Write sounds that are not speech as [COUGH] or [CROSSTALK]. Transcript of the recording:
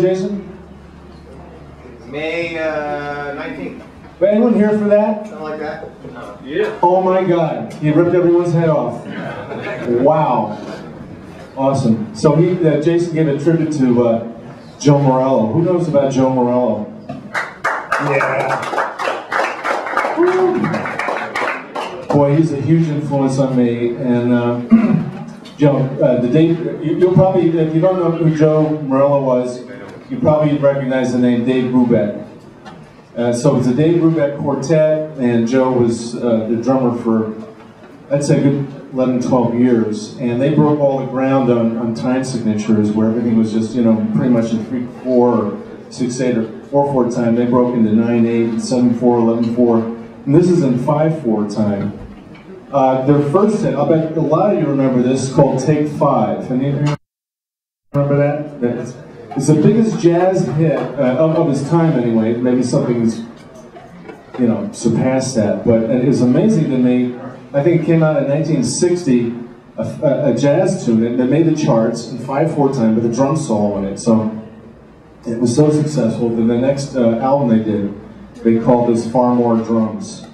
Jason? May uh, 19th. Anyone here for that? Something like that? Yeah. Oh my God, he ripped everyone's head off. Wow. Awesome. So he, uh, Jason gave a tribute to uh, Joe Morello. Who knows about Joe Morello? Yeah. Boy, he's a huge influence on me. And uh, [CLEARS THROAT] Joe, uh, the Dave, you, you'll probably, if you don't know who Joe Morello was, you probably recognize the name Dave Brubeck. Uh, so it's a Dave Brubeck quartet, and Joe was uh, the drummer for, I'd say, a good 11, 12 years. And they broke all the ground on, on time signatures, where everything was just, you know, pretty much in 3 4, 6 8, or 4 4 time. They broke into 9 8, 7 4, 11 4. And this is in 5 4 time. Uh, their first hit, I'll bet a lot of you remember this, called Take Five. Of you remember that? That's, it's the biggest jazz hit uh, of, of his time, anyway. Maybe something's, you know, surpassed that. But it is amazing to me. I think it came out in 1960, a, a, jazz tune that made the charts in 5-4 time with a drum solo in it. So it was so successful that the next uh, album they did, they called this Far More Drums.